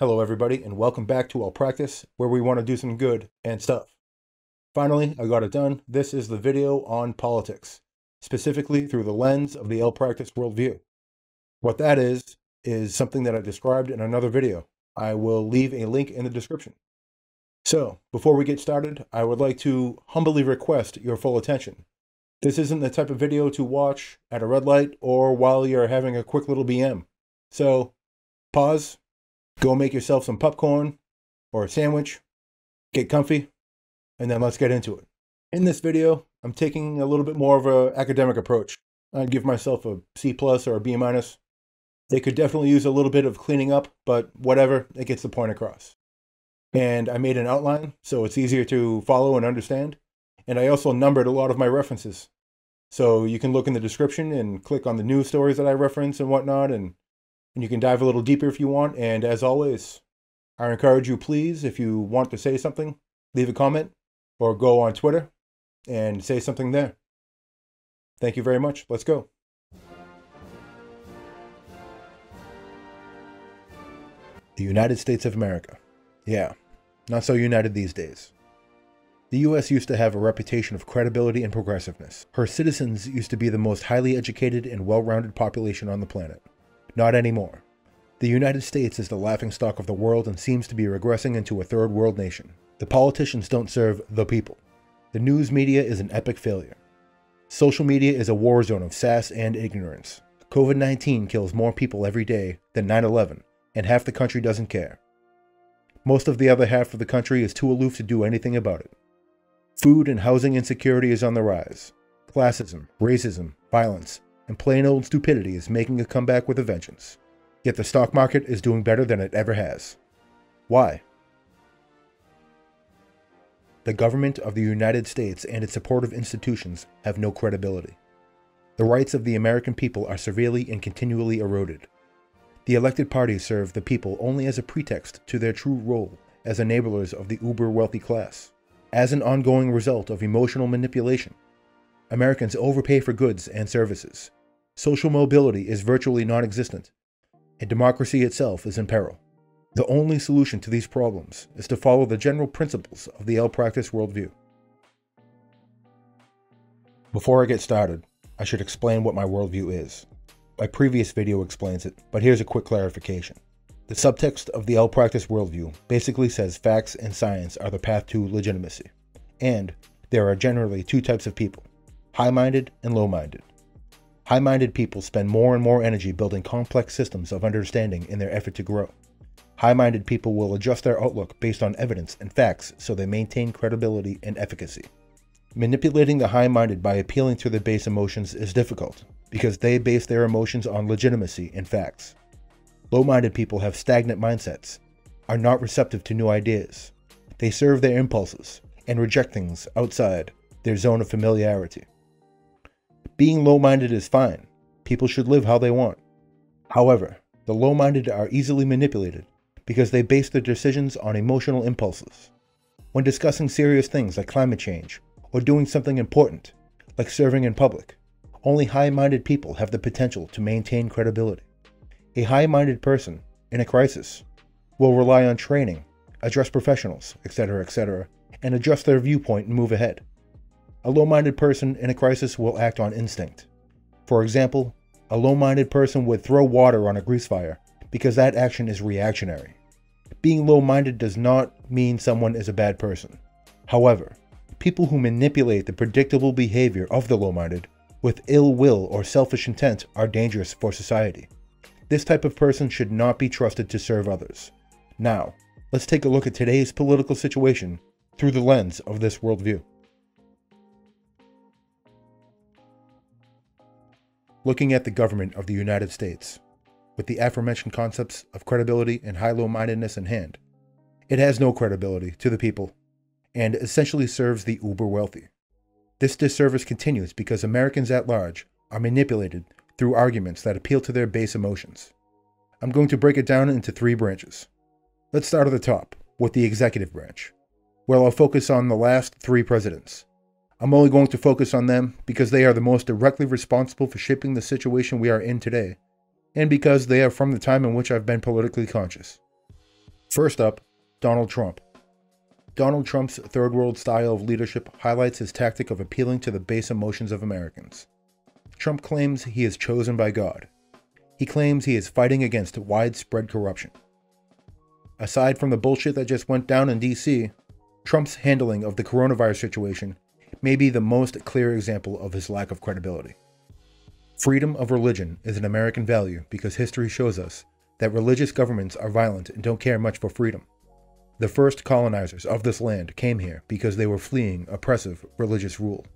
Hello, everybody, and welcome back to El Practice, where we want to do some good and stuff. Finally, I got it done. This is the video on politics, specifically through the lens of the El Practice worldview. What that is, is something that I described in another video. I will leave a link in the description. So, before we get started, I would like to humbly request your full attention. This isn't the type of video to watch at a red light or while you're having a quick little BM. So, pause, Go make yourself some popcorn or a sandwich, get comfy, and then let's get into it. In this video, I'm taking a little bit more of an academic approach. I'd give myself a C plus or a B minus. They could definitely use a little bit of cleaning up, but whatever, it gets the point across. And I made an outline so it's easier to follow and understand. And I also numbered a lot of my references. So you can look in the description and click on the news stories that I reference and whatnot and and you can dive a little deeper if you want. And as always, I encourage you, please, if you want to say something, leave a comment or go on Twitter and say something there. Thank you very much. Let's go. The United States of America. Yeah, not so united these days. The US used to have a reputation of credibility and progressiveness. Her citizens used to be the most highly educated and well rounded population on the planet. Not anymore. The United States is the laughingstock of the world and seems to be regressing into a third world nation. The politicians don't serve the people. The news media is an epic failure. Social media is a war zone of sass and ignorance. COVID 19 kills more people every day than 9 11, and half the country doesn't care. Most of the other half of the country is too aloof to do anything about it. Food and housing insecurity is on the rise. Classism, racism, violence, and plain old stupidity is making a comeback with a vengeance. Yet the stock market is doing better than it ever has. Why? The government of the United States and its supportive institutions have no credibility. The rights of the American people are severely and continually eroded. The elected parties serve the people only as a pretext to their true role as enablers of the uber wealthy class. As an ongoing result of emotional manipulation, Americans overpay for goods and services, social mobility is virtually non existent, and democracy itself is in peril. The only solution to these problems is to follow the general principles of the El Practice worldview. Before I get started, I should explain what my worldview is. My previous video explains it, but here's a quick clarification. The subtext of the El Practice worldview basically says facts and science are the path to legitimacy, and there are generally two types of people high minded and low minded. High minded people spend more and more energy building complex systems of understanding in their effort to grow. High minded people will adjust their outlook based on evidence and facts so they maintain credibility and efficacy. Manipulating the high minded by appealing to their base emotions is difficult because they base their emotions on legitimacy and facts. Low minded people have stagnant mindsets, are not receptive to new ideas. They serve their impulses and reject things outside their zone of familiarity. Being low minded is fine. People should live how they want. However, the low minded are easily manipulated because they base their decisions on emotional impulses. When discussing serious things like climate change or doing something important, like serving in public, only high minded people have the potential to maintain credibility. A high minded person in a crisis will rely on training, address professionals, etc., etc., and adjust their viewpoint and move ahead. A low minded person in a crisis will act on instinct. For example, a low minded person would throw water on a grease fire because that action is reactionary. Being low minded does not mean someone is a bad person. However, people who manipulate the predictable behavior of the low minded with ill will or selfish intent are dangerous for society. This type of person should not be trusted to serve others. Now, let's take a look at today's political situation through the lens of this worldview. Looking at the government of the United States, with the aforementioned concepts of credibility and high low mindedness in hand. It has no credibility to the people and essentially serves the uber wealthy. This disservice continues because Americans at large are manipulated through arguments that appeal to their base emotions. I'm going to break it down into three branches. Let's start at the top with the executive branch, where I'll focus on the last three presidents I'm only going to focus on them because they are the most directly responsible for shaping the situation we are in today, and because they are from the time in which I've been politically conscious. First up, Donald Trump. Donald Trump's third world style of leadership highlights his tactic of appealing to the base emotions of Americans. Trump claims he is chosen by God. He claims he is fighting against widespread corruption. Aside from the bullshit that just went down in DC, Trump's handling of the coronavirus situation may be the most clear example of his lack of credibility. Freedom of religion is an American value because history shows us that religious governments are violent and don't care much for freedom. The first colonizers of this land came here because they were fleeing oppressive religious rule.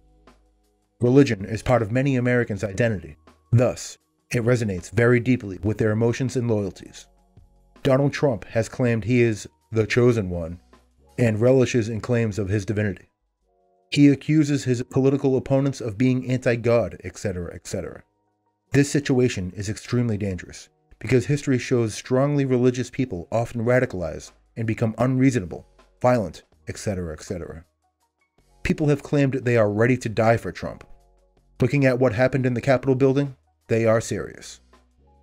Religion is part of many Americans' identity. Thus, it resonates very deeply with their emotions and loyalties. Donald Trump has claimed he is the chosen one and relishes in claims of his divinity. He accuses his political opponents of being anti God, etc., etc. This situation is extremely dangerous because history shows strongly religious people often radicalize and become unreasonable, violent, etc., etc. People have claimed they are ready to die for Trump. Looking at what happened in the Capitol building, they are serious.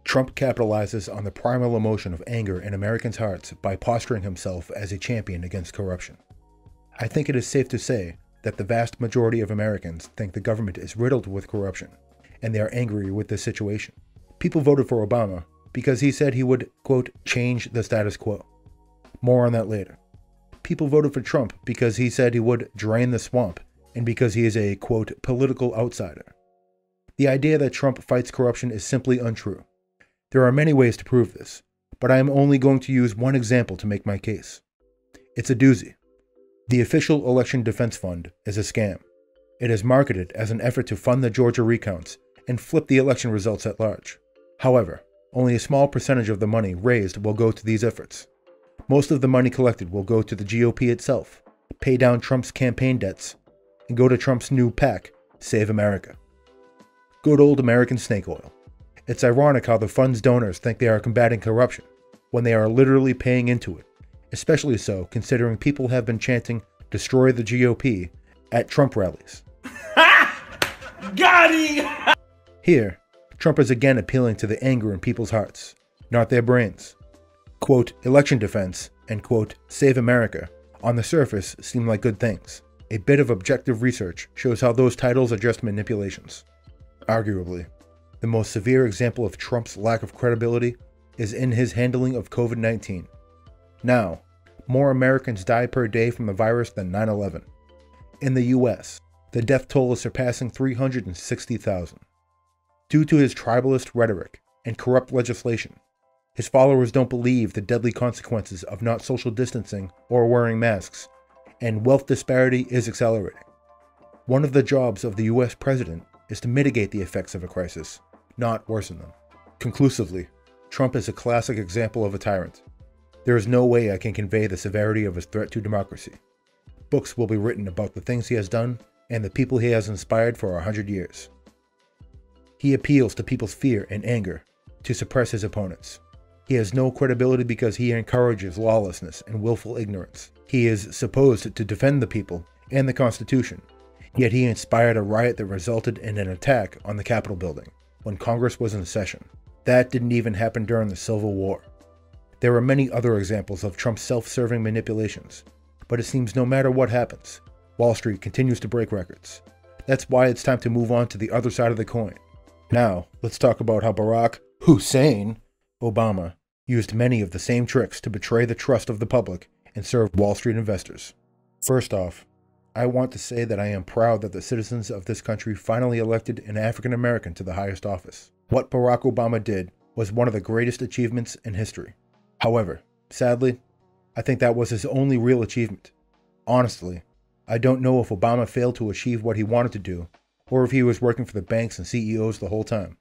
Trump capitalizes on the primal emotion of anger in Americans' hearts by posturing himself as a champion against corruption. I think it is safe to say that the vast majority of Americans think the government is riddled with corruption, and they are angry with this situation. People voted for Obama because he said he would, quote, change the status quo. More on that later. People voted for Trump because he said he would drain the swamp and because he is a, quote, political outsider. The idea that Trump fights corruption is simply untrue. There are many ways to prove this, but I am only going to use one example to make my case. It's a doozy. The official Election Defense Fund is a scam. It is marketed as an effort to fund the Georgia recounts and flip the election results at large. However, only a small percentage of the money raised will go to these efforts. Most of the money collected will go to the GOP itself, pay down Trump's campaign debts, and go to Trump's new PAC, Save America. Good old American snake oil. It's ironic how the fund's donors think they are combating corruption when they are literally paying into it, especially so considering people have been chanting, destroy the GOP, at Trump rallies. Got him! Here, Trump is again appealing to the anger in people's hearts, not their brains quote, election defense, and quote, save America, on the surface seem like good things. A bit of objective research shows how those titles are just manipulations. Arguably, the most severe example of Trump's lack of credibility is in his handling of COVID 19. Now, more Americans die per day from the virus than 9 11. In the US, the death toll is surpassing 360,000. Due to his tribalist rhetoric and corrupt legislation, his followers don't believe the deadly consequences of not social distancing or wearing masks, and wealth disparity is accelerating. One of the jobs of the US president is to mitigate the effects of a crisis, not worsen them. Conclusively, Trump is a classic example of a tyrant. There is no way I can convey the severity of his threat to democracy. Books will be written about the things he has done and the people he has inspired for a hundred years. He appeals to people's fear and anger to suppress his opponents. He has no credibility because he encourages lawlessness and willful ignorance. He is supposed to defend the people and the Constitution, yet he inspired a riot that resulted in an attack on the Capitol building when Congress was in session. That didn't even happen during the Civil War. There are many other examples of Trump's self serving manipulations, but it seems no matter what happens, Wall Street continues to break records. That's why it's time to move on to the other side of the coin. Now, let's talk about how Barack Hussein Obama used many of the same tricks to betray the trust of the public and serve Wall Street investors. First off, I want to say that I am proud that the citizens of this country finally elected an African American to the highest office. What Barack Obama did was one of the greatest achievements in history. However, sadly, I think that was his only real achievement. Honestly, I don't know if Obama failed to achieve what he wanted to do, or if he was working for the banks and CEOs the whole time.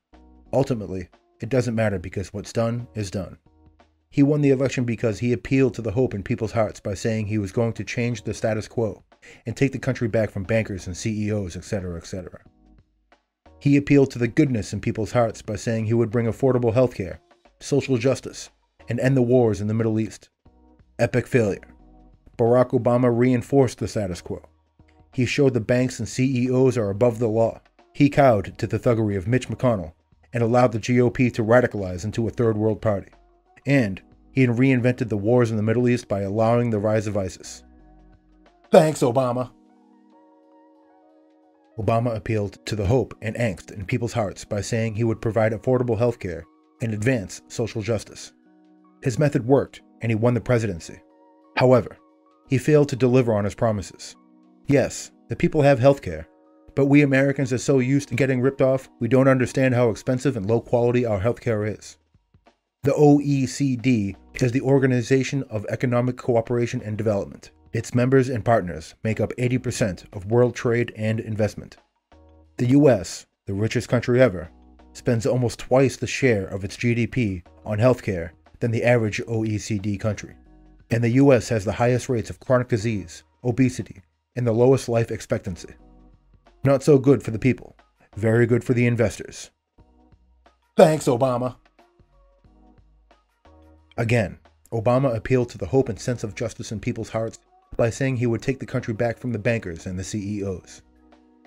Ultimately, it doesn't matter because what's done is done. He won the election because he appealed to the hope in people's hearts by saying he was going to change the status quo and take the country back from bankers and CEOs, etc., etc. He appealed to the goodness in people's hearts by saying he would bring affordable health care, social justice, and end the wars in the Middle East. Epic failure. Barack Obama reinforced the status quo. He showed the banks and CEOs are above the law. He cowed to the thuggery of Mitch McConnell and allowed the GOP to radicalize into a third world party. And he reinvented the wars in the Middle East by allowing the rise of ISIS. Thanks, Obama. Obama appealed to the hope and angst in people's hearts by saying he would provide affordable health care and advance social justice. His method worked, and he won the presidency. However, he failed to deliver on his promises. Yes, the people have health care, but we Americans are so used to getting ripped off, we don't understand how expensive and low quality our health care is. The OECD is the Organization of Economic Cooperation and Development. Its members and partners make up 80% of world trade and investment. The US, the richest country ever, spends almost twice the share of its GDP on healthcare than the average OECD country. And the US has the highest rates of chronic disease, obesity, and the lowest life expectancy. Not so good for the people, very good for the investors. Thanks, Obama. Again, Obama appealed to the hope and sense of justice in people's hearts by saying he would take the country back from the bankers and the CEOs.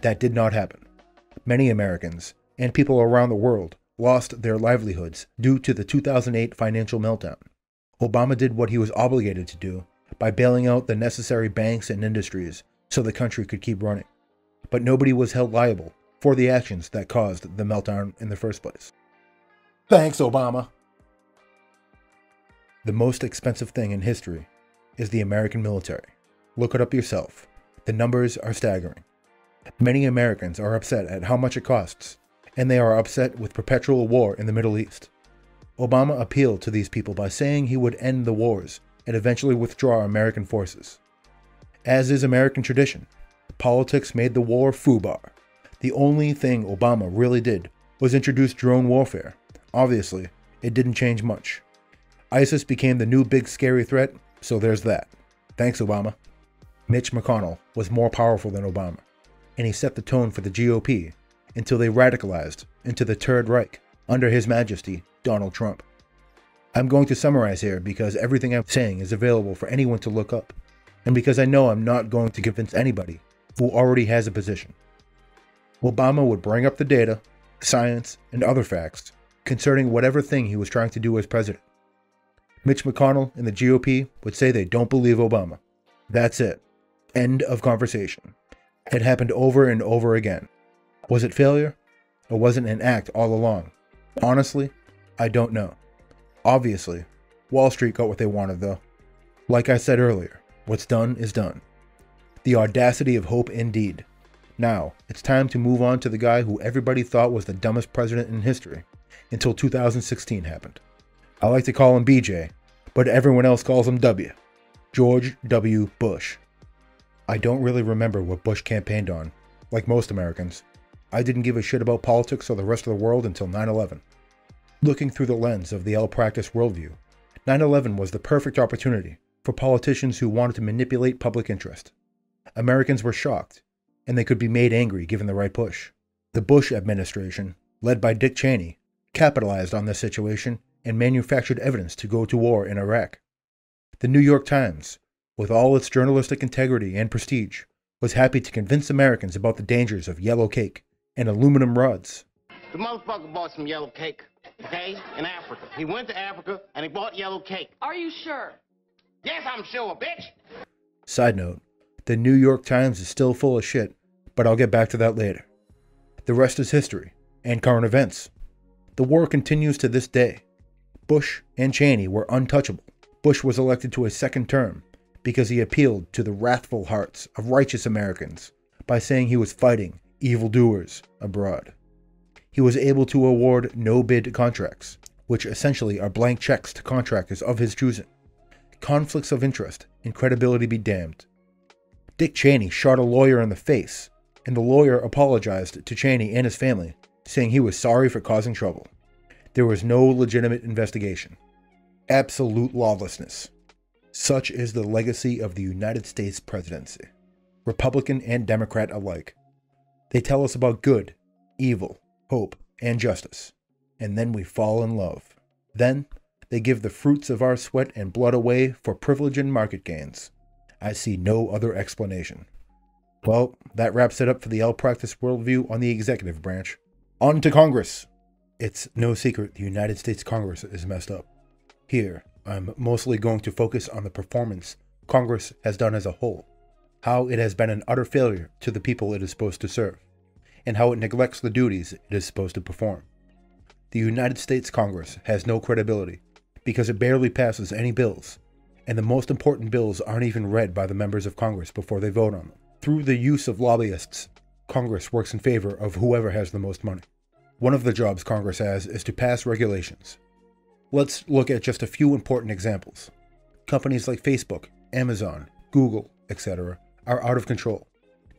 That did not happen. Many Americans, and people around the world, lost their livelihoods due to the 2008 financial meltdown. Obama did what he was obligated to do by bailing out the necessary banks and industries so the country could keep running. But nobody was held liable for the actions that caused the meltdown in the first place. Thanks, Obama. The most expensive thing in history is the American military. Look it up yourself. The numbers are staggering. Many Americans are upset at how much it costs, and they are upset with perpetual war in the Middle East. Obama appealed to these people by saying he would end the wars and eventually withdraw American forces. As is American tradition, politics made the war foobar. The only thing Obama really did was introduce drone warfare. Obviously, it didn't change much. ISIS became the new big scary threat, so there's that. Thanks, Obama. Mitch McConnell was more powerful than Obama, and he set the tone for the GOP until they radicalized into the Third Reich under His Majesty Donald Trump. I'm going to summarize here because everything I'm saying is available for anyone to look up, and because I know I'm not going to convince anybody who already has a position. Obama would bring up the data, science, and other facts concerning whatever thing he was trying to do as president. Mitch McConnell and the GOP would say they don't believe Obama. That's it. End of conversation. It happened over and over again. Was it failure? Or was it an act all along? Honestly, I don't know. Obviously, Wall Street got what they wanted though. Like I said earlier, what's done is done. The audacity of hope indeed. Now, it's time to move on to the guy who everybody thought was the dumbest president in history until 2016 happened. I like to call him BJ, but everyone else calls him W. George W. Bush. I don't really remember what Bush campaigned on, like most Americans. I didn't give a shit about politics or the rest of the world until 9 11. Looking through the lens of the El Practice worldview, 9 11 was the perfect opportunity for politicians who wanted to manipulate public interest. Americans were shocked, and they could be made angry given the right push. The Bush administration, led by Dick Cheney, capitalized on this situation and manufactured evidence to go to war in Iraq. The New York Times, with all its journalistic integrity and prestige, was happy to convince Americans about the dangers of yellow cake and aluminum rods. The motherfucker bought some yellow cake, okay, in Africa. He went to Africa and he bought yellow cake. Are you sure? Yes, I'm sure, bitch. Side note, the New York Times is still full of shit, but I'll get back to that later. The rest is history and current events. The war continues to this day. Bush and Cheney were untouchable. Bush was elected to a second term because he appealed to the wrathful hearts of righteous Americans by saying he was fighting evildoers abroad. He was able to award no bid contracts, which essentially are blank checks to contractors of his choosing. Conflicts of interest and credibility be damned. Dick Cheney shot a lawyer in the face, and the lawyer apologized to Cheney and his family, saying he was sorry for causing trouble. There was no legitimate investigation. Absolute lawlessness. Such is the legacy of the United States presidency, Republican and Democrat alike. They tell us about good, evil, hope, and justice, and then we fall in love. Then they give the fruits of our sweat and blood away for privilege and market gains. I see no other explanation. Well, that wraps it up for the El Practice worldview on the executive branch. On to Congress! It's no secret the United States Congress is messed up. Here, I'm mostly going to focus on the performance Congress has done as a whole, how it has been an utter failure to the people it is supposed to serve, and how it neglects the duties it is supposed to perform. The United States Congress has no credibility because it barely passes any bills, and the most important bills aren't even read by the members of Congress before they vote on them. Through the use of lobbyists, Congress works in favor of whoever has the most money. One of the jobs Congress has is to pass regulations. Let's look at just a few important examples. Companies like Facebook, Amazon, Google, etc., are out of control.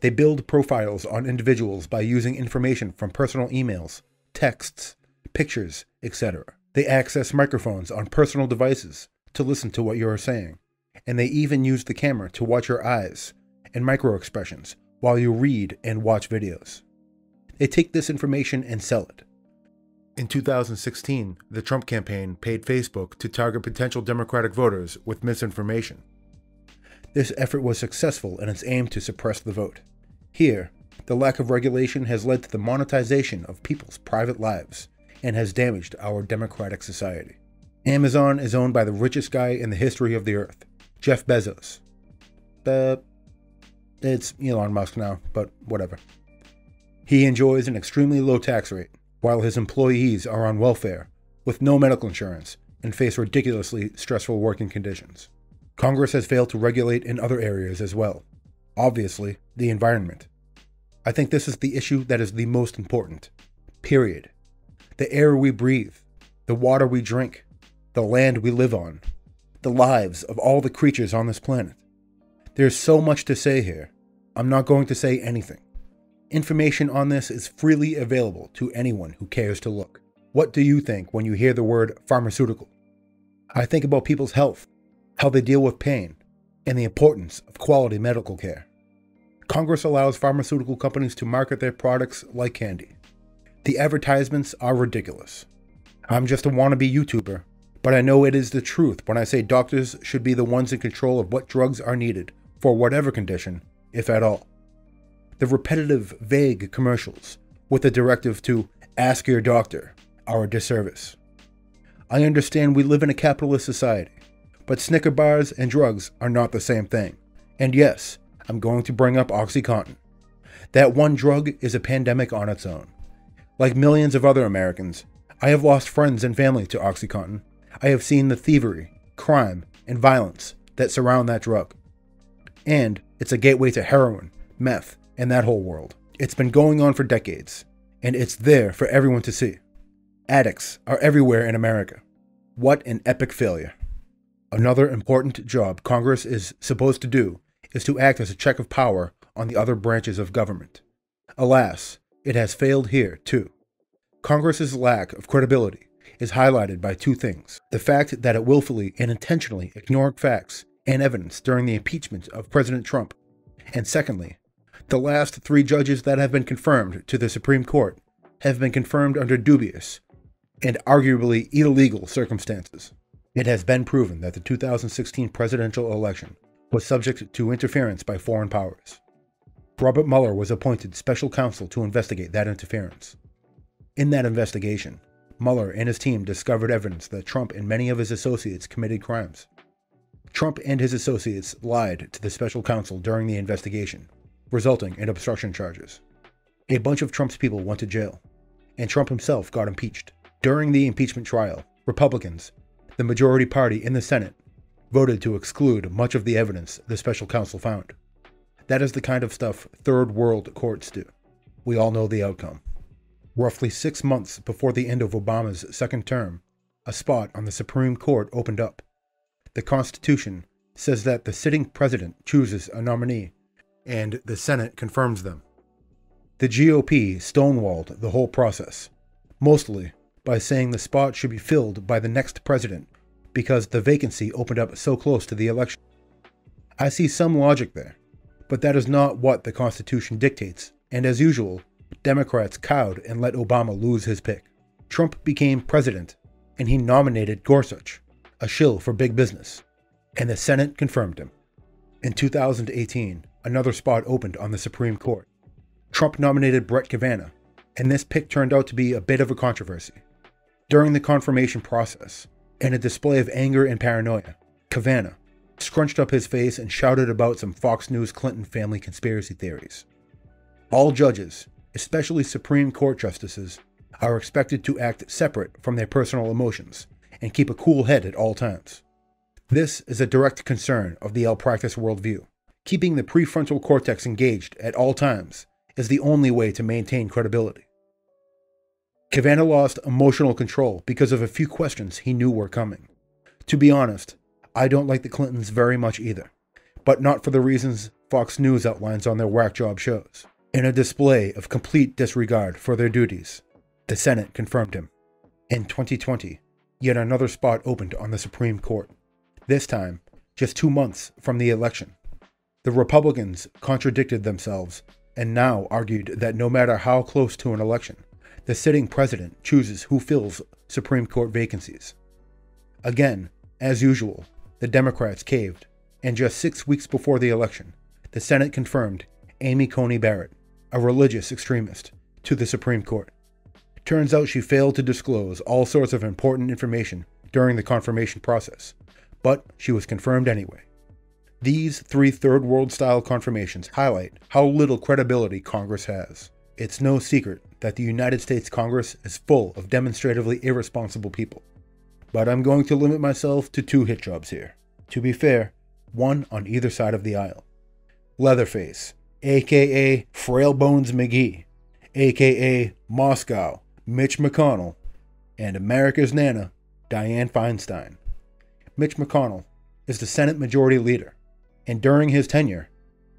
They build profiles on individuals by using information from personal emails, texts, pictures, etc. They access microphones on personal devices to listen to what you are saying, and they even use the camera to watch your eyes and micro expressions while you read and watch videos. They take this information and sell it. In 2016, the Trump campaign paid Facebook to target potential Democratic voters with misinformation. This effort was successful in its aim to suppress the vote. Here, the lack of regulation has led to the monetization of people's private lives and has damaged our democratic society. Amazon is owned by the richest guy in the history of the earth, Jeff Bezos. But it's Elon Musk now, but whatever. He enjoys an extremely low tax rate, while his employees are on welfare, with no medical insurance, and face ridiculously stressful working conditions. Congress has failed to regulate in other areas as well. Obviously, the environment. I think this is the issue that is the most important. Period. The air we breathe, the water we drink, the land we live on, the lives of all the creatures on this planet. There's so much to say here, I'm not going to say anything. Information on this is freely available to anyone who cares to look. What do you think when you hear the word pharmaceutical? I think about people's health, how they deal with pain, and the importance of quality medical care. Congress allows pharmaceutical companies to market their products like candy. The advertisements are ridiculous. I'm just a wannabe YouTuber, but I know it is the truth when I say doctors should be the ones in control of what drugs are needed for whatever condition if at all. The repetitive, vague commercials with a directive to ask your doctor are a disservice. I understand we live in a capitalist society, but Snicker bars and drugs are not the same thing. And yes, I'm going to bring up Oxycontin. That one drug is a pandemic on its own. Like millions of other Americans, I have lost friends and family to Oxycontin. I have seen the thievery, crime, and violence that surround that drug. And it's a gateway to heroin, meth, and that whole world. It's been going on for decades, and it's there for everyone to see. Addicts are everywhere in America. What an epic failure. Another important job Congress is supposed to do is to act as a check of power on the other branches of government. Alas, it has failed here, too. Congress's lack of credibility is highlighted by two things the fact that it willfully and intentionally ignored facts and evidence during the impeachment of President Trump. And secondly, the last three judges that have been confirmed to the Supreme Court have been confirmed under dubious and arguably illegal circumstances. It has been proven that the 2016 presidential election was subject to interference by foreign powers. Robert Mueller was appointed special counsel to investigate that interference. In that investigation, Mueller and his team discovered evidence that Trump and many of his associates committed crimes. Trump and his associates lied to the special counsel during the investigation, resulting in obstruction charges. A bunch of Trump's people went to jail, and Trump himself got impeached. During the impeachment trial, Republicans, the majority party in the Senate, voted to exclude much of the evidence the special counsel found. That is the kind of stuff third world courts do. We all know the outcome. Roughly six months before the end of Obama's second term, a spot on the Supreme Court opened up the Constitution says that the sitting president chooses a nominee, and the Senate confirms them. The GOP stonewalled the whole process, mostly by saying the spot should be filled by the next president because the vacancy opened up so close to the election. I see some logic there, but that is not what the Constitution dictates, and as usual, Democrats cowed and let Obama lose his pick. Trump became president, and he nominated Gorsuch, a shill for big business, and the Senate confirmed him. In 2018, another spot opened on the Supreme Court. Trump nominated Brett Kavanaugh, and this pick turned out to be a bit of a controversy. During the confirmation process, In a display of anger and paranoia, Kavanaugh scrunched up his face and shouted about some Fox News Clinton family conspiracy theories. All judges, especially Supreme Court justices, are expected to act separate from their personal emotions and keep a cool head at all times. This is a direct concern of the El Practice worldview. Keeping the prefrontal cortex engaged at all times is the only way to maintain credibility. Kavanaugh lost emotional control because of a few questions he knew were coming. To be honest, I don't like the Clintons very much either, but not for the reasons Fox News outlines on their whack job shows. In a display of complete disregard for their duties, the Senate confirmed him. In 2020, yet another spot opened on the Supreme Court, this time just two months from the election. The Republicans contradicted themselves and now argued that no matter how close to an election, the sitting president chooses who fills Supreme Court vacancies. Again, as usual, the Democrats caved, and just six weeks before the election, the Senate confirmed Amy Coney Barrett, a religious extremist, to the Supreme Court. Turns out she failed to disclose all sorts of important information during the confirmation process, but she was confirmed anyway. These three third world style confirmations highlight how little credibility Congress has. It's no secret that the United States Congress is full of demonstratively irresponsible people. But I'm going to limit myself to two hit jobs here. To be fair, one on either side of the aisle. Leatherface, aka Frailbones McGee, aka Moscow, Mitch McConnell, and America's Nana, Dianne Feinstein. Mitch McConnell is the Senate Majority Leader, and during his tenure,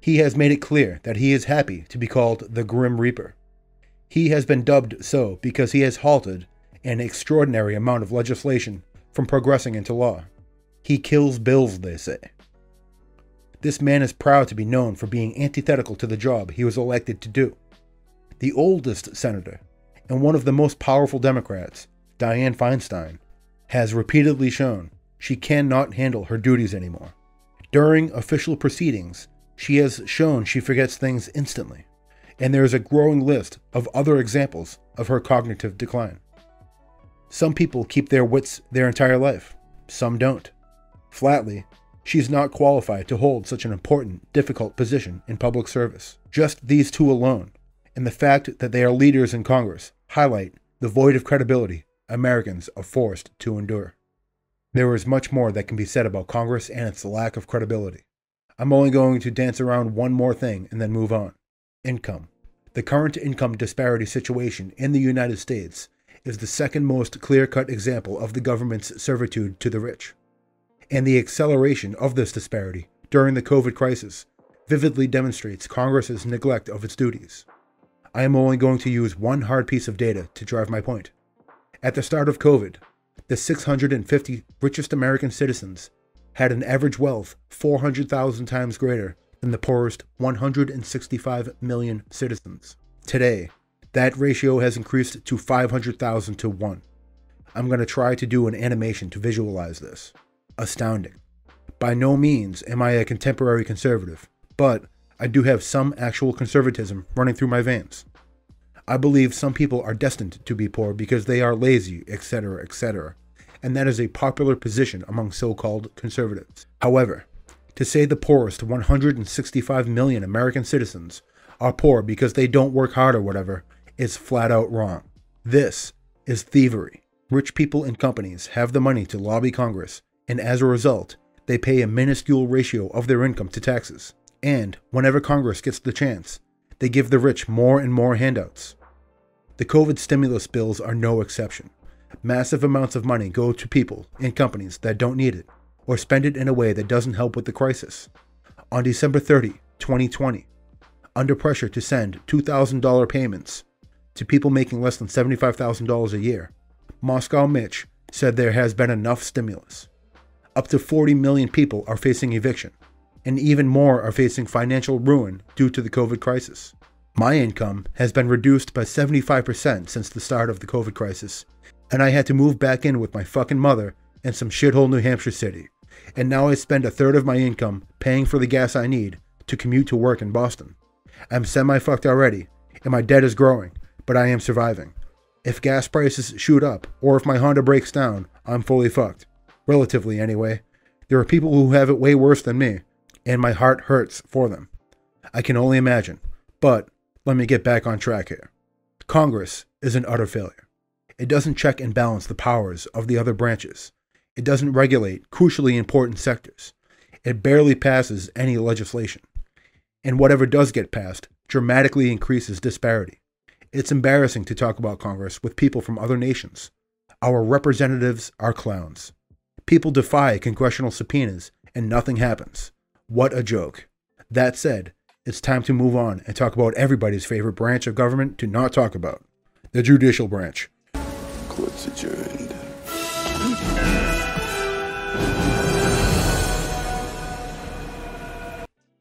he has made it clear that he is happy to be called the Grim Reaper. He has been dubbed so because he has halted an extraordinary amount of legislation from progressing into law. He kills bills, they say. This man is proud to be known for being antithetical to the job he was elected to do. The oldest senator and one of the most powerful Democrats, Dianne Feinstein, has repeatedly shown she cannot handle her duties anymore. During official proceedings, she has shown she forgets things instantly, and there is a growing list of other examples of her cognitive decline. Some people keep their wits their entire life, some don't. Flatly, she is not qualified to hold such an important, difficult position in public service. Just these two alone, and the fact that they are leaders in Congress, highlight the void of credibility Americans are forced to endure. There is much more that can be said about Congress and its lack of credibility. I'm only going to dance around one more thing and then move on. Income. The current income disparity situation in the United States is the second most clear cut example of the government's servitude to the rich. And the acceleration of this disparity during the COVID crisis vividly demonstrates Congress's neglect of its duties. I am only going to use one hard piece of data to drive my point. At the start of COVID, the 650 richest American citizens had an average wealth 400,000 times greater than the poorest 165 million citizens. Today, that ratio has increased to 500,000 to 1. I'm going to try to do an animation to visualize this. Astounding. By no means am I a contemporary conservative, but I do have some actual conservatism running through my veins. I believe some people are destined to be poor because they are lazy, etc., etc., and that is a popular position among so called conservatives. However, to say the poorest 165 million American citizens are poor because they don't work hard or whatever is flat out wrong. This is thievery. Rich people and companies have the money to lobby Congress, and as a result, they pay a minuscule ratio of their income to taxes. And whenever Congress gets the chance, they give the rich more and more handouts. The COVID stimulus bills are no exception. Massive amounts of money go to people and companies that don't need it, or spend it in a way that doesn't help with the crisis. On December 30, 2020, under pressure to send $2,000 payments to people making less than $75,000 a year, Moscow Mitch said there has been enough stimulus. Up to 40 million people are facing eviction, and even more are facing financial ruin due to the COVID crisis. My income has been reduced by 75% since the start of the COVID crisis, and I had to move back in with my fucking mother in some shithole New Hampshire city. And now I spend a third of my income paying for the gas I need to commute to work in Boston. I'm semi fucked already, and my debt is growing, but I am surviving. If gas prices shoot up, or if my Honda breaks down, I'm fully fucked. Relatively, anyway. There are people who have it way worse than me, and my heart hurts for them. I can only imagine. But let me get back on track here. Congress is an utter failure. It doesn't check and balance the powers of the other branches. It doesn't regulate crucially important sectors. It barely passes any legislation. And whatever does get passed dramatically increases disparity. It's embarrassing to talk about Congress with people from other nations. Our representatives are clowns. People defy congressional subpoenas and nothing happens. What a joke. That said, it's time to move on and talk about everybody's favorite branch of government to not talk about the judicial branch. Court's adjourned.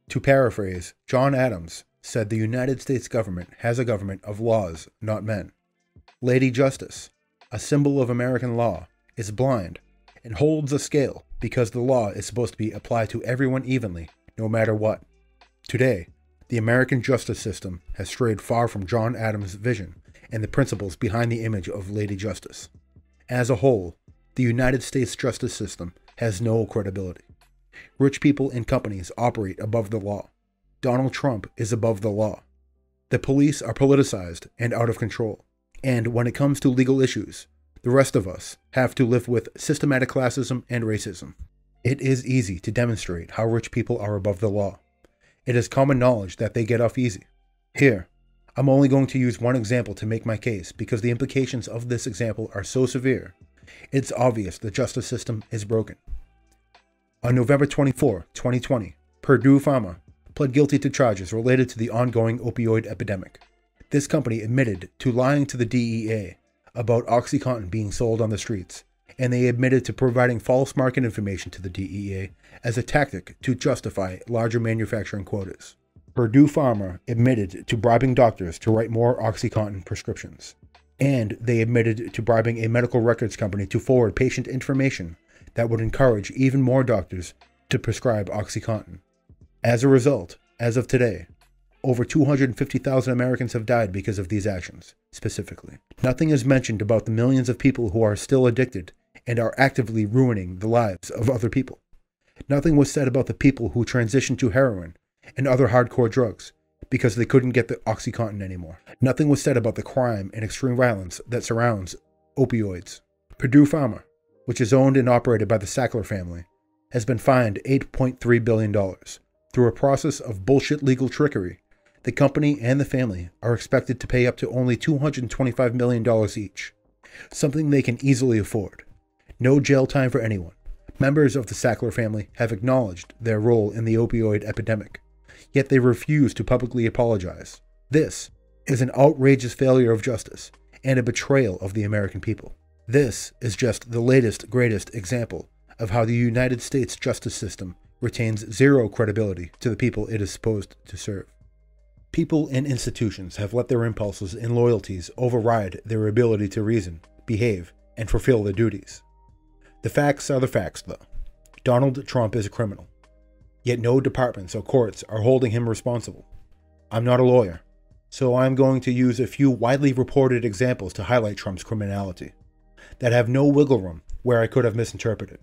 To paraphrase, John Adams said the United States government has a government of laws, not men. Lady Justice, a symbol of American law, is blind and holds a scale because the law is supposed to be applied to everyone evenly, no matter what. Today, the American justice system has strayed far from John Adams' vision and the principles behind the image of Lady Justice. As a whole, the United States justice system has no credibility. Rich people and companies operate above the law. Donald Trump is above the law. The police are politicized and out of control. And when it comes to legal issues, the rest of us have to live with systematic classism and racism. It is easy to demonstrate how rich people are above the law. It is common knowledge that they get off easy. Here, I'm only going to use one example to make my case because the implications of this example are so severe. It's obvious the justice system is broken. On November 24, 2020, Purdue Pharma pled guilty to charges related to the ongoing opioid epidemic. This company admitted to lying to the DEA about OxyContin being sold on the streets, and they admitted to providing false market information to the DEA as a tactic to justify larger manufacturing quotas. Purdue Pharma admitted to bribing doctors to write more OxyContin prescriptions, and they admitted to bribing a medical records company to forward patient information that would encourage even more doctors to prescribe OxyContin. As a result, as of today, over 250,000 Americans have died because of these actions, specifically. Nothing is mentioned about the millions of people who are still addicted and are actively ruining the lives of other people. Nothing was said about the people who transitioned to heroin and other hardcore drugs because they couldn't get the Oxycontin anymore. Nothing was said about the crime and extreme violence that surrounds opioids. Purdue Pharma, which is owned and operated by the Sackler family, has been fined $8.3 billion through a process of bullshit legal trickery the company and the family are expected to pay up to only $225 million each, something they can easily afford. No jail time for anyone. Members of the Sackler family have acknowledged their role in the opioid epidemic, yet they refuse to publicly apologize. This is an outrageous failure of justice and a betrayal of the American people. This is just the latest, greatest example of how the United States justice system retains zero credibility to the people it is supposed to serve. People and institutions have let their impulses and loyalties override their ability to reason, behave, and fulfill their duties. The facts are the facts, though. Donald Trump is a criminal. Yet no departments or courts are holding him responsible. I'm not a lawyer, so I'm going to use a few widely reported examples to highlight Trump's criminality that have no wiggle room where I could have misinterpreted.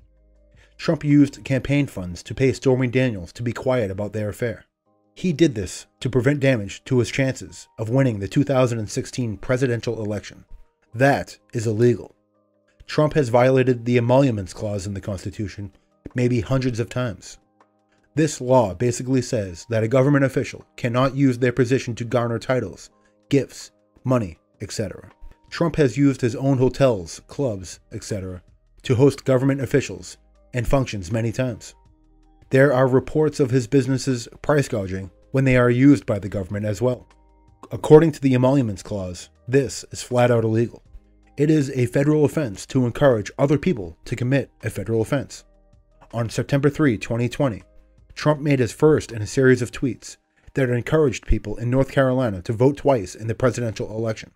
Trump used campaign funds to pay Stormy Daniels to be quiet about their affair. He did this to prevent damage to his chances of winning the 2016 presidential election. That is illegal. Trump has violated the emoluments clause in the Constitution maybe hundreds of times. This law basically says that a government official cannot use their position to garner titles, gifts, money, etc. Trump has used his own hotels, clubs, etc., to host government officials and functions many times. There are reports of his businesses price gouging when they are used by the government as well. According to the Emoluments Clause, this is flat out illegal. It is a federal offense to encourage other people to commit a federal offense. On September 3, 2020, Trump made his first in a series of tweets that encouraged people in North Carolina to vote twice in the presidential election.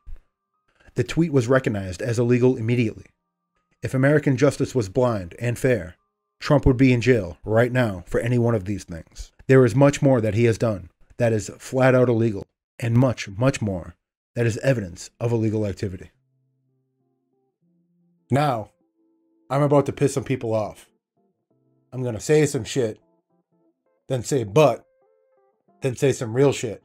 The tweet was recognized as illegal immediately. If American justice was blind and fair, Trump would be in jail right now for any one of these things. There is much more that he has done that is flat out illegal, and much, much more that is evidence of illegal activity. Now, I'm about to piss some people off. I'm going to say some shit, then say but, then say some real shit.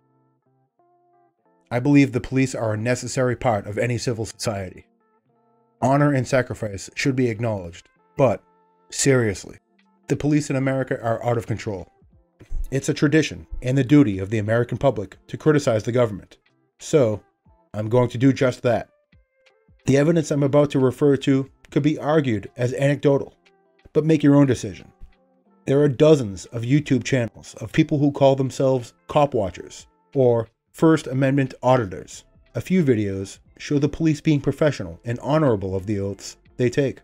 I believe the police are a necessary part of any civil society. Honor and sacrifice should be acknowledged, but seriously, the police in America are out of control. It's a tradition and the duty of the American public to criticize the government. So, I'm going to do just that. The evidence I'm about to refer to could be argued as anecdotal, but make your own decision. There are dozens of YouTube channels of people who call themselves cop watchers or First Amendment auditors. A few videos show the police being professional and honorable of the oaths they take.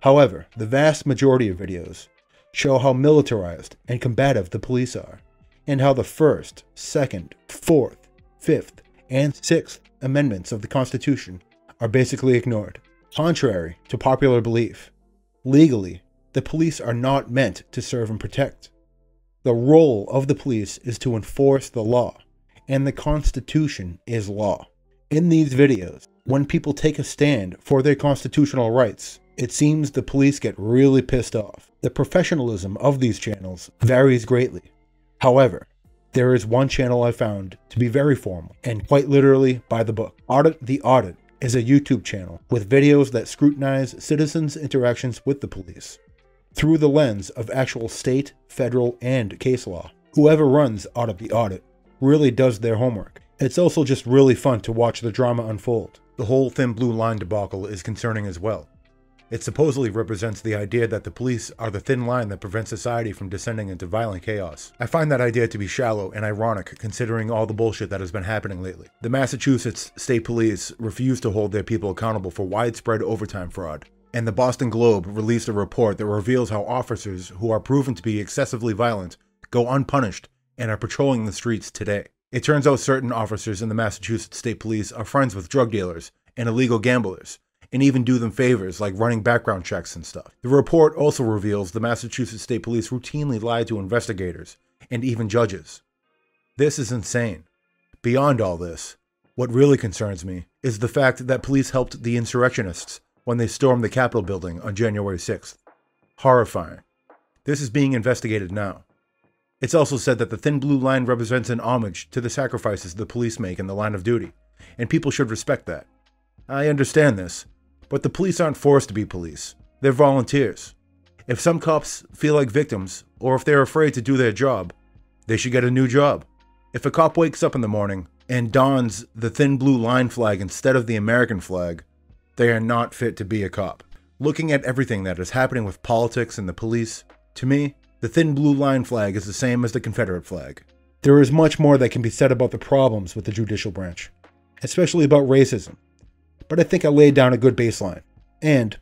However, the vast majority of videos show how militarized and combative the police are, and how the First, Second, Fourth, Fifth, and Sixth Amendments of the Constitution are basically ignored. Contrary to popular belief, legally, the police are not meant to serve and protect. The role of the police is to enforce the law, and the Constitution is law. In these videos, when people take a stand for their constitutional rights, it seems the police get really pissed off. The professionalism of these channels varies greatly. However, there is one channel I found to be very formal and quite literally by the book. Audit the Audit is a YouTube channel with videos that scrutinize citizens' interactions with the police through the lens of actual state, federal, and case law. Whoever runs Audit the Audit really does their homework. It's also just really fun to watch the drama unfold. The whole thin blue line debacle is concerning as well. It supposedly represents the idea that the police are the thin line that prevents society from descending into violent chaos. I find that idea to be shallow and ironic considering all the bullshit that has been happening lately. The Massachusetts State Police refuse to hold their people accountable for widespread overtime fraud. And the Boston Globe released a report that reveals how officers who are proven to be excessively violent go unpunished and are patrolling the streets today. It turns out certain officers in the Massachusetts State Police are friends with drug dealers and illegal gamblers, and even do them favors like running background checks and stuff. The report also reveals the Massachusetts State Police routinely lie to investigators and even judges. This is insane. Beyond all this, what really concerns me is the fact that police helped the insurrectionists when they stormed the Capitol building on January 6th. Horrifying. This is being investigated now. It's also said that the thin blue line represents an homage to the sacrifices the police make in the line of duty, and people should respect that. I understand this, but the police aren't forced to be police. They're volunteers. If some cops feel like victims, or if they're afraid to do their job, they should get a new job. If a cop wakes up in the morning and dons the thin blue line flag instead of the American flag, they are not fit to be a cop. Looking at everything that is happening with politics and the police, to me, the thin blue line flag is the same as the Confederate flag. There is much more that can be said about the problems with the judicial branch, especially about racism, but I think I laid down a good baseline. And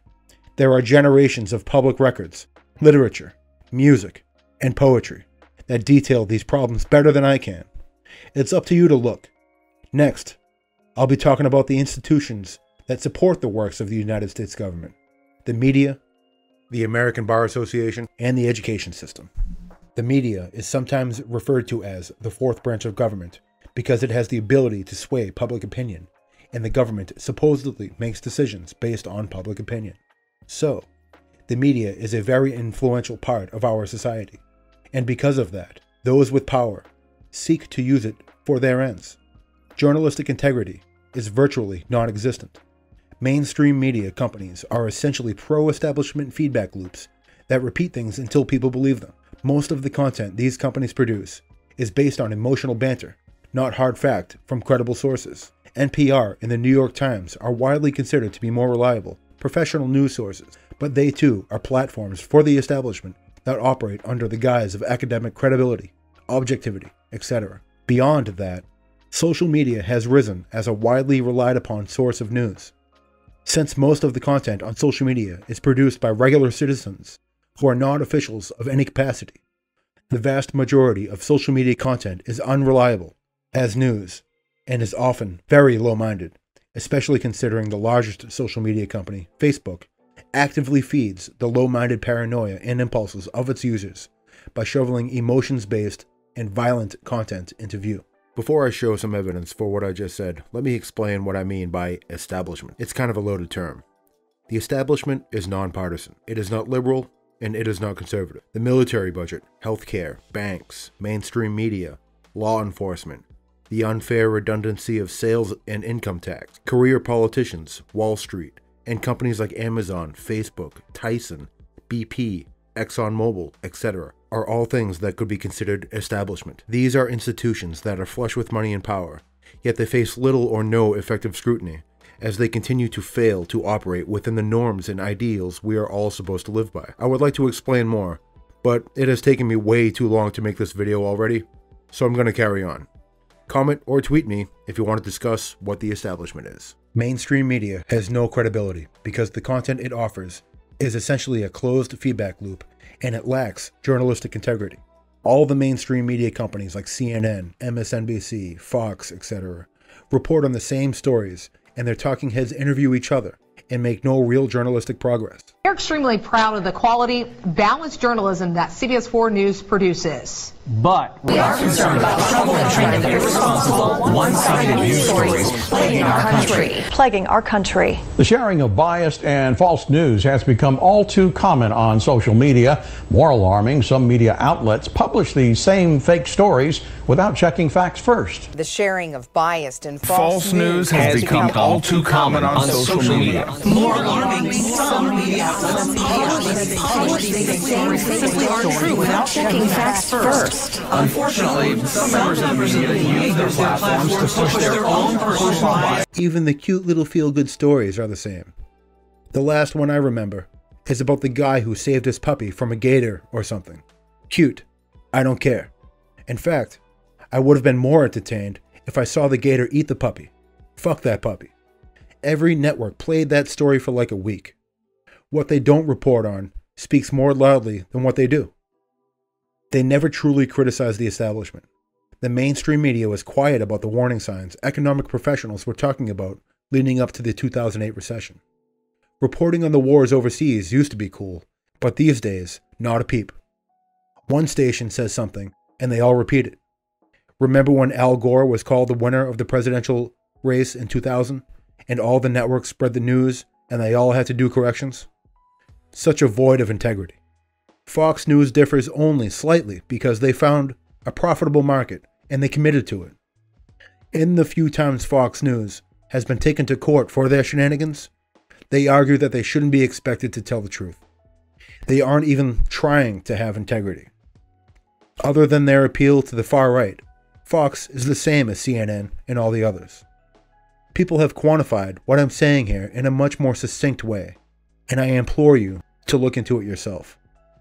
there are generations of public records, literature, music, and poetry that detail these problems better than I can. It's up to you to look. Next, I'll be talking about the institutions that support the works of the United States government the media, the American Bar Association, and the education system. The media is sometimes referred to as the fourth branch of government because it has the ability to sway public opinion and the government supposedly makes decisions based on public opinion. So, the media is a very influential part of our society, and because of that, those with power seek to use it for their ends. Journalistic integrity is virtually non existent. Mainstream media companies are essentially pro establishment feedback loops that repeat things until people believe them. Most of the content these companies produce is based on emotional banter, not hard fact from credible sources. NPR and the New York Times are widely considered to be more reliable, professional news sources, but they too are platforms for the establishment that operate under the guise of academic credibility, objectivity, etc. Beyond that, social media has risen as a widely relied upon source of news. Since most of the content on social media is produced by regular citizens who are not officials of any capacity, the vast majority of social media content is unreliable as news and is often very low minded, especially considering the largest social media company, Facebook, actively feeds the low minded paranoia and impulses of its users by shoveling emotions based and violent content into view. Before I show some evidence for what I just said, let me explain what I mean by establishment. It's kind of a loaded term. The establishment is nonpartisan. It is not liberal and it is not conservative. The military budget, healthcare, banks, mainstream media, law enforcement, the unfair redundancy of sales and income tax, career politicians, Wall Street, and companies like Amazon, Facebook, Tyson, BP, ExxonMobil, etc., are all things that could be considered establishment. These are institutions that are flush with money and power, yet they face little or no effective scrutiny, as they continue to fail to operate within the norms and ideals we are all supposed to live by. I would like to explain more, but it has taken me way too long to make this video already, so I'm going to carry on. Comment or tweet me if you want to discuss what the establishment is. Mainstream media has no credibility because the content it offers is essentially a closed feedback loop and it lacks journalistic integrity. All the mainstream media companies like CNN, MSNBC, Fox, etc., report on the same stories and their talking heads interview each other and make no real journalistic progress. We're extremely proud of the quality, balanced journalism that CBS 4 News produces. But we are concerned about trouble and trend of irresponsible, one-sided news stories plaguing our country. Plaguing our country. The sharing of biased and false news has become all too common on social media. More alarming, some media outlets publish these same fake stories without checking facts first. The sharing of biased and false, false news has, has become, become all too common on, on social, social media. media. More alarming, some media outlets publish these stories simply aren't true without checking facts first. Unfortunately, some members of the media use their platforms to push their own personal bias. Even the cute little feel-good stories are the same. The last one I remember is about the guy who saved his puppy from a gator or something. Cute. I don't care. In fact, I would have been more entertained if I saw the gator eat the puppy. Fuck that puppy. Every network played that story for like a week. What they don't report on speaks more loudly than what they do. They never truly criticized the establishment. The mainstream media was quiet about the warning signs economic professionals were talking about leading up to the 2008 recession. Reporting on the wars overseas used to be cool, but these days, not a peep. One station says something, and they all repeat it. Remember when Al Gore was called the winner of the presidential race in 2000, and all the networks spread the news, and they all had to do corrections? Such a void of integrity. Fox News differs only slightly because they found a profitable market and they committed to it. In the few times Fox News has been taken to court for their shenanigans, they argue that they shouldn't be expected to tell the truth. They aren't even trying to have integrity. Other than their appeal to the far right, Fox is the same as CNN and all the others. People have quantified what I'm saying here in a much more succinct way, and I implore you to look into it yourself.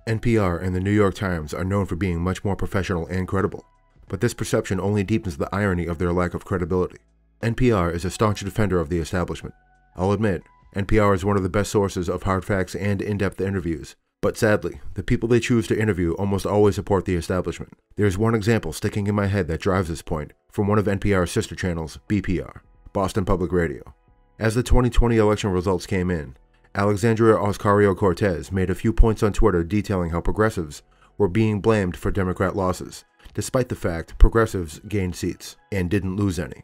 NPR and the New York Times are known for being much more professional and credible, but this perception only deepens the irony of their lack of credibility. NPR is a staunch defender of the establishment. I'll admit, NPR is one of the best sources of hard facts and in-depth interviews, but sadly, the people they choose to interview almost always support the establishment. There's one example sticking in my head that drives this point from one of NPR's sister channels, BPR, Boston Public Radio. As the 2020 election results came in, Alexandria Ocasio Cortez made a few points on Twitter detailing how progressives were being blamed for Democrat losses, despite the fact progressives gained seats and didn't lose any.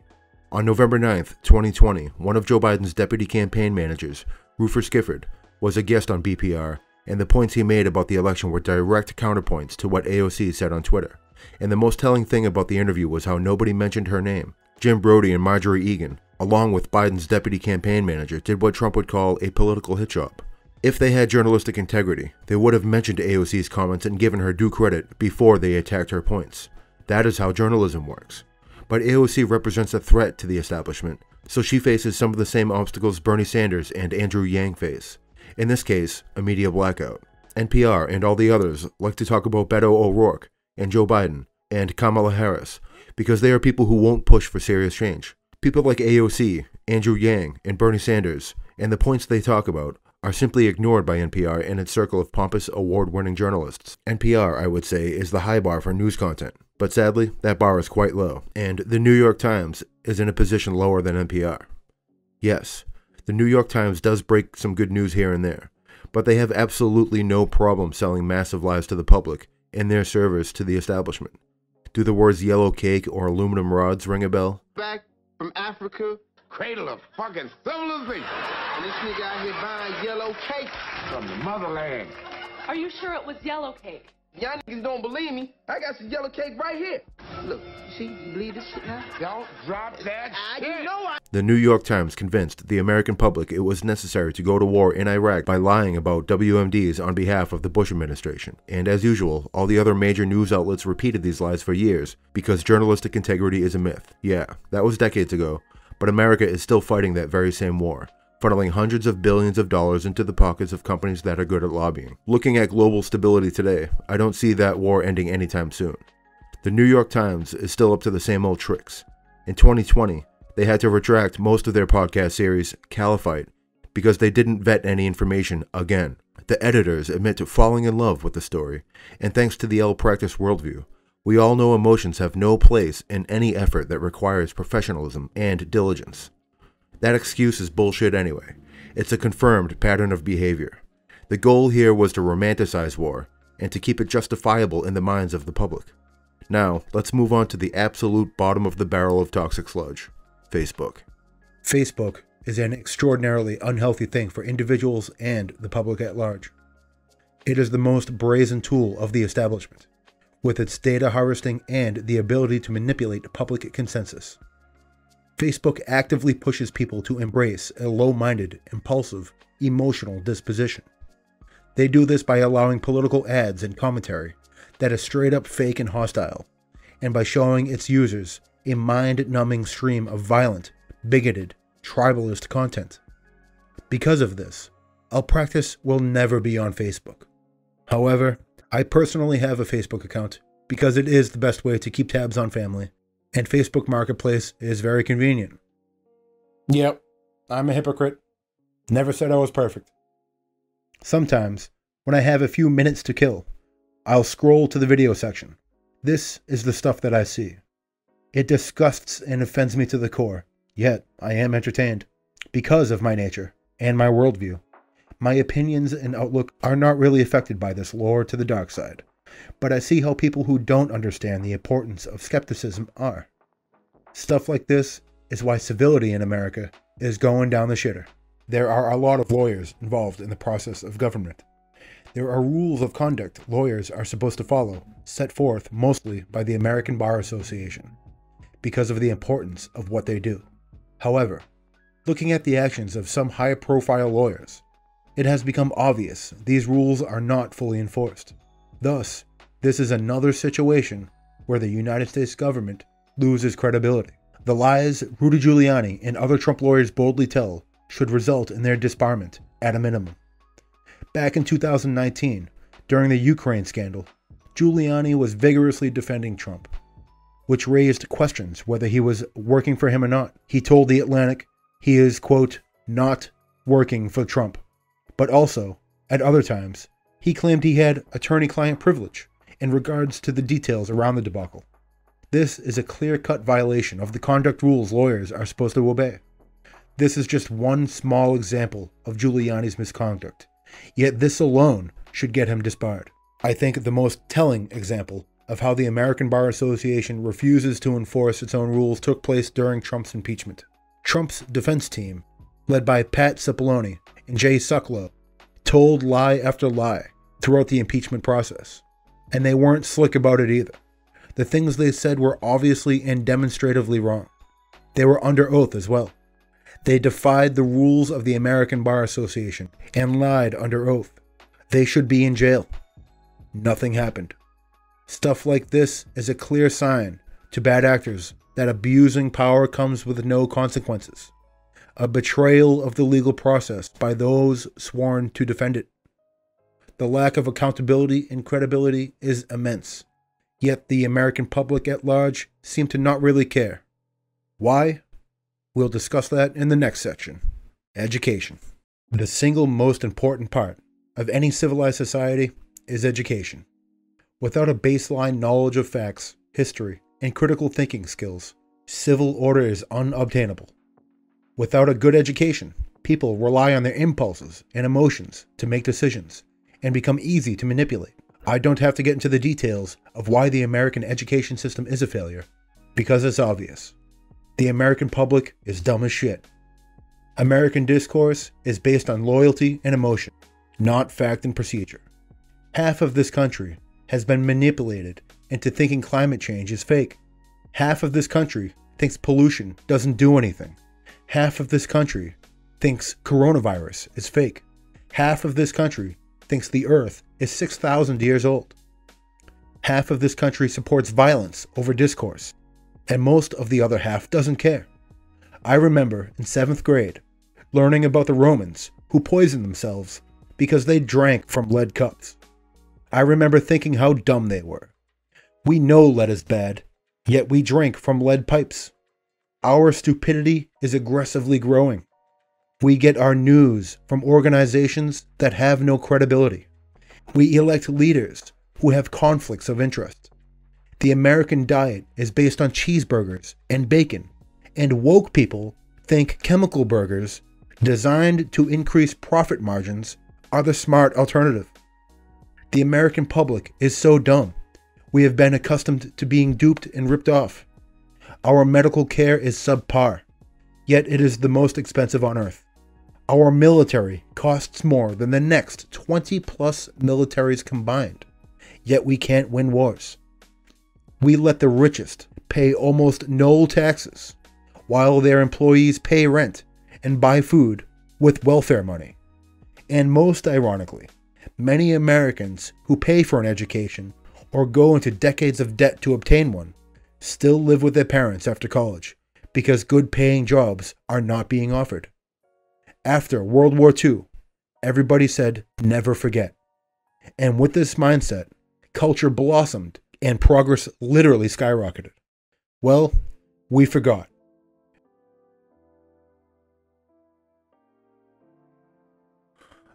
On November 9, 2020, one of Joe Biden's deputy campaign managers, Rufus Gifford, was a guest on BPR, and the points he made about the election were direct counterpoints to what AOC said on Twitter. And the most telling thing about the interview was how nobody mentioned her name. Jim Braude and Margery Eagan, along with Biden's deputy campaign manager, did what Trump would call a political hit job. If they had journalistic integrity, they would have mentioned AOC's comments and given her due credit before they attacked her points. That is how journalism works. But AOC represents a threat to the establishment, so she faces some of the same obstacles Bernie Sanders and Andrew Yang face. In this case, a media blackout. NPR and all the others like to talk about Beto O'Rourke and Joe Biden and Kamala Harris because they are people who won't push for serious change. People like AOC, Andrew Yang, and Bernie Sanders, and the points they talk about, are simply ignored by NPR and its circle of pompous, award winning journalists. NPR, I would say, is the high bar for news content, but sadly, that bar is quite low, and the New York Times is in a position lower than NPR. Yes, the New York Times does break some good news here and there, but they have absolutely no problem selling massive lies to the public in their service to the establishment. Do the words yellow cake or aluminum rods ring a bell? Back from Africa, cradle of fucking civilization. And this nigga out here buying yellow cake from the motherland. Are you sure it was yellow cake? Y'all niggas don't believe me. I got some yellow cake right here. Look, you see, you believe this shit now? Don't drop that I, shit. You know I The New York Times convinced the American public it was necessary to go to war in Iraq by lying about WMDs on behalf of the Bush administration. And as usual, all the other major news outlets repeated these lies for years because journalistic integrity is a myth. Yeah, that was decades ago, but America is still fighting that very same war funneling hundreds of billions of dollars into the pockets of companies that are good at lobbying. Looking at global stability today, I don't see that war ending anytime soon. The New York Times is still up to the same old tricks. In 2020, they had to retract most of their podcast series, Caliphate, because they didn't vet any information again. The editors admit to falling in love with the story, and thanks to the El Practice worldview, we all know emotions have no place in any effort that requires professionalism and diligence. That excuse is bullshit anyway. It's a confirmed pattern of behavior. The goal here was to romanticize war and to keep it justifiable in the minds of the public. Now, let's move on to the absolute bottom of the barrel of toxic sludge Facebook. Facebook is an extraordinarily unhealthy thing for individuals and the public at large. It is the most brazen tool of the establishment, with its data harvesting and the ability to manipulate public consensus. Facebook actively pushes people to embrace a low minded, impulsive, emotional disposition. They do this by allowing political ads and commentary that is straight up fake and hostile, and by showing its users a mind numbing stream of violent, bigoted, tribalist content. Because of this, El Practice will never be on Facebook. However, I personally have a Facebook account because it is the best way to keep tabs on family and Facebook Marketplace is very convenient. Yep, I'm a hypocrite. Never said I was perfect. Sometimes, when I have a few minutes to kill, I'll scroll to the video section. This is the stuff that I see. It disgusts and offends me to the core, yet I am entertained because of my nature and my worldview. My opinions and outlook are not really affected by this lore to the dark side but I see how people who don't understand the importance of skepticism are. Stuff like this is why civility in America is going down the shitter. There are a lot of lawyers involved in the process of government. There are rules of conduct lawyers are supposed to follow, set forth mostly by the American Bar Association, because of the importance of what they do. However, looking at the actions of some high profile lawyers, it has become obvious these rules are not fully enforced. Thus, this is another situation where the United States government loses credibility. The lies Rudy Giuliani and other Trump lawyers boldly tell should result in their disbarment at a minimum. Back in 2019, during the Ukraine scandal, Giuliani was vigorously defending Trump, which raised questions whether he was working for him or not. He told The Atlantic he is, quote, not working for Trump. But also, at other times, he claimed he had attorney client privilege in regards to the details around the debacle. This is a clear cut violation of the conduct rules lawyers are supposed to obey. This is just one small example of Giuliani's misconduct, yet this alone should get him disbarred. I think the most telling example of how the American Bar Association refuses to enforce its own rules took place during Trump's impeachment. Trump's defense team, led by Pat Cipollone and Jay Sekulow, told lie after lie throughout the impeachment process. And they weren't slick about it either. The things they said were obviously and demonstratively wrong. They were under oath as well. They defied the rules of the American Bar Association and lied under oath. They should be in jail. Nothing happened. Stuff like this is a clear sign to bad actors that abusing power comes with no consequences. A betrayal of the legal process by those sworn to defend it. The lack of accountability and credibility is immense, yet the American public at large seem to not really care. Why? We'll discuss that in the next section Education. The single most important part of any civilized society is education. Without a baseline knowledge of facts, history, and critical thinking skills, civil order is unobtainable. Without a good education, people rely on their impulses and emotions to make decisions and become easy to manipulate. I don't have to get into the details of why the American education system is a failure, because it's obvious. The American public is dumb as shit. American discourse is based on loyalty and emotion, not fact and procedure. Half of this country has been manipulated into thinking climate change is fake. Half of this country thinks pollution doesn't do anything. Half of this country thinks coronavirus is fake. Half of this country thinks the earth is 6,000 years old. Half of this country supports violence over discourse, and most of the other half doesn't care. I remember in seventh grade learning about the Romans who poisoned themselves because they drank from lead cups. I remember thinking how dumb they were. We know lead is bad, yet we drink from lead pipes. Our stupidity is aggressively growing. We get our news from organizations that have no credibility. We elect leaders who have conflicts of interest. The American diet is based on cheeseburgers and bacon, and woke people think chemical burgers designed to increase profit margins are the smart alternative. The American public is so dumb. We have been accustomed to being duped and ripped off. Our medical care is subpar, yet it is the most expensive on earth. Our military costs more than the next 20 plus militaries combined, yet we can't win wars. We let the richest pay almost no taxes, while their employees pay rent and buy food with welfare money. And most ironically, many Americans who pay for an education or go into decades of debt to obtain one still live with their parents after college because good paying jobs are not being offered. After World War II, everybody said never forget. And with this mindset, culture blossomed and progress literally skyrocketed. Well, we forgot.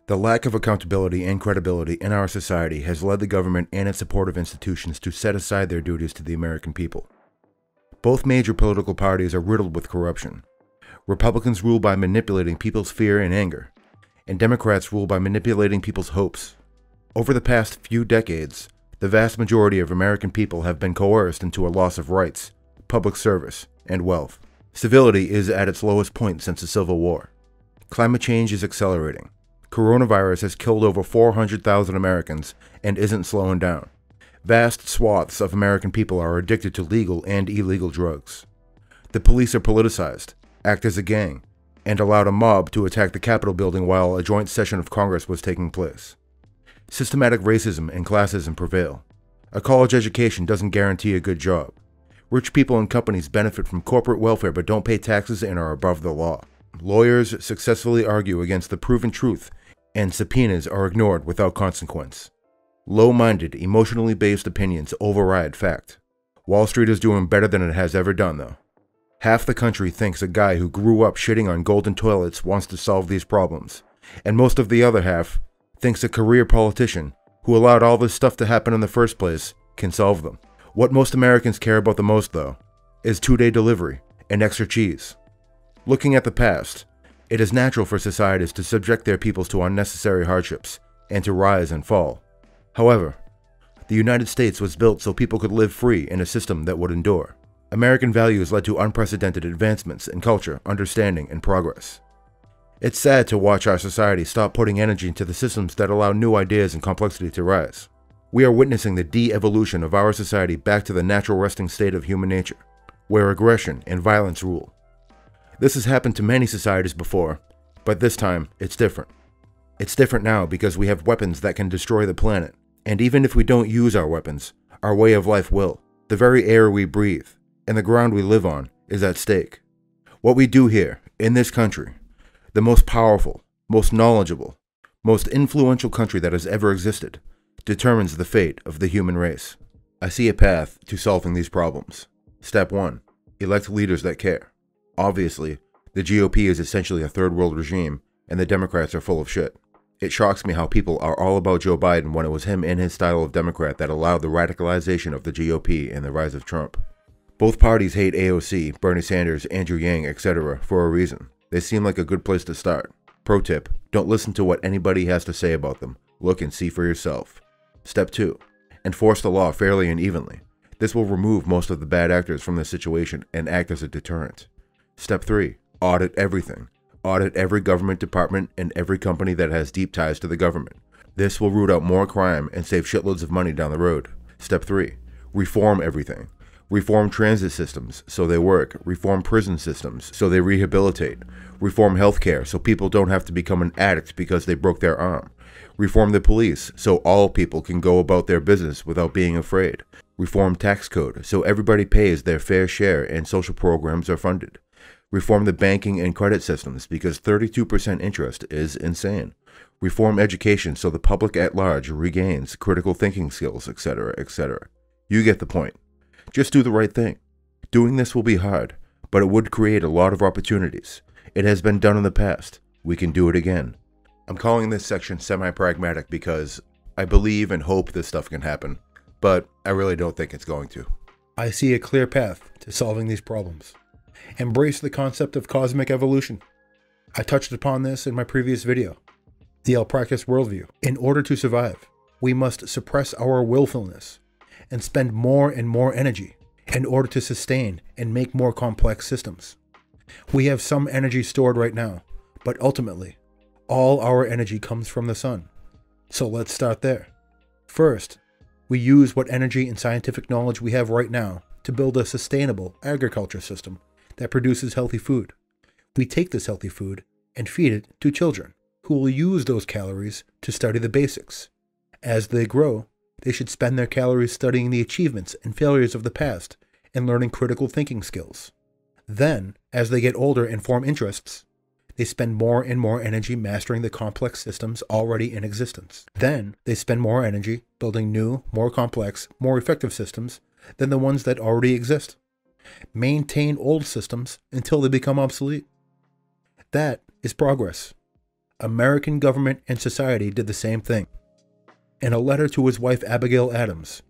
The lack of accountability and credibility in our society has led the government and its supportive institutions to set aside their duties to the American people. Both major political parties are riddled with corruption. Republicans rule by manipulating people's fear and anger, and Democrats rule by manipulating people's hopes. Over the past few decades, the vast majority of American people have been coerced into a loss of rights, public service, and wealth. Civility is at its lowest point since the Civil War. Climate change is accelerating. Coronavirus has killed over 400,000 Americans and isn't slowing down. Vast swaths of American people are addicted to legal and illegal drugs. The police are politicized, act as a gang, and allowed a mob to attack the Capitol building while a joint session of Congress was taking place. Systematic racism and classism prevail. A college education doesn't guarantee a good job. Rich people and companies benefit from corporate welfare but don't pay taxes and are above the law. Lawyers successfully argue against the proven truth, and subpoenas are ignored without consequence. Low minded, emotionally based opinions override fact. Wall Street is doing better than it has ever done, though. Half the country thinks a guy who grew up shitting on golden toilets wants to solve these problems, and most of the other half thinks a career politician who allowed all this stuff to happen in the first place can solve them. What most Americans care about the most, though, is two day delivery and extra cheese. Looking at the past, it is natural for societies to subject their peoples to unnecessary hardships and to rise and fall. However, the United States was built so people could live free in a system that would endure. American values led to unprecedented advancements in culture, understanding, and progress. It's sad to watch our society stop putting energy into the systems that allow new ideas and complexity to rise. We are witnessing the de-evolution of our society back to the natural resting state of human nature, where aggression and violence rule. This has happened to many societies before, but this time it's different. It's different now because we have weapons that can destroy the planet, and even if we don't use our weapons, our way of life will. The very air we breathe and the ground we live on is at stake. What we do here, in this country, the most powerful, most knowledgeable, most influential country that has ever existed, determines the fate of the human race. I see a path to solving these problems. Step 1 Elect leaders that care. Obviously, the GOP is essentially a third world regime, and the Democrats are full of shit. It shocks me how people are all about Joe Biden when it was him and his style of Democrat that allowed the radicalization of the GOP and the rise of Trump. Both parties hate AOC, Bernie Sanders, Andrew Yang, etc. for a reason. They seem like a good place to start. Pro tip don't listen to what anybody has to say about them. Look and see for yourself. Step 2 Enforce the law fairly and evenly. This will remove most of the bad actors from the situation and act as a deterrent. Step 3. Audit everything. Audit every government department and every company that has deep ties to the government. This will root out more crime and save shitloads of money down the road. Step 3. Reform everything. Reform transit systems so they work. Reform prison systems so they rehabilitate. Reform healthcare so people don't have to become an addict because they broke their arm. Reform the police so all people can go about their business without being afraid. Reform tax code so everybody pays their fair share and social programs are funded. Reform the banking and credit systems because 32% interest is insane. Reform education so the public at large regains critical thinking skills, etc., etc. You get the point. Just do the right thing. Doing this will be hard, but it would create a lot of opportunities. It has been done in the past. We can do it again. I'm calling this section semi pragmatic because I believe and hope this stuff can happen, but I really don't think it's going to. I see a clear path to solving these problems. Embrace the concept of cosmic evolution. I touched upon this in my previous video, the El Practice Worldview. In order to survive, we must suppress our willfulness and spend more and more energy in order to sustain and make more complex systems. We have some energy stored right now, but ultimately, all our energy comes from the sun. So let's start there. First, we use what energy and scientific knowledge we have right now to build a sustainable agriculture system that produces healthy food. We take this healthy food and feed it to children who will use those calories to study the basics. As they grow, they should spend their calories studying the achievements and failures of the past and learning critical thinking skills. Then, as they get older and form interests, they spend more and more energy mastering the complex systems already in existence. Then, they spend more energy building new, more complex, more effective systems than the ones that already exist. Maintain old systems until they become obsolete. That is progress. American government and society did the same thing. In a letter to his wife Abigail Adams,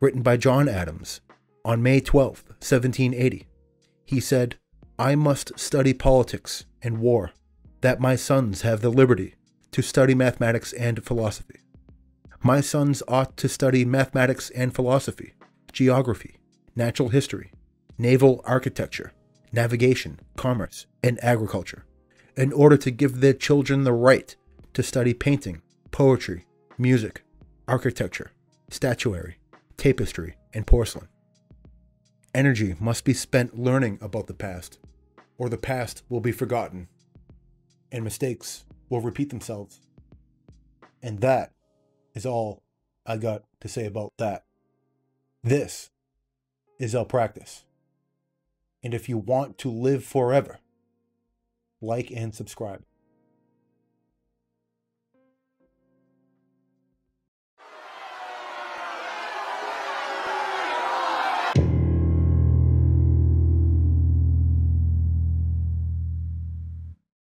written by John Adams on May 12, 1780, he said, I must study politics and war, that my sons have the liberty to study mathematics and philosophy. My sons ought to study mathematics and philosophy, geography, natural history, naval architecture, navigation, commerce, and agriculture, in order to give their children the right to study painting, poetry, music, architecture, statuary, tapestry, and porcelain. Energy must be spent learning about the past, or the past will be forgotten, and mistakes will repeat themselves. And that is all I got to say about that. This is El Practice. And if you want to live forever, like and subscribe.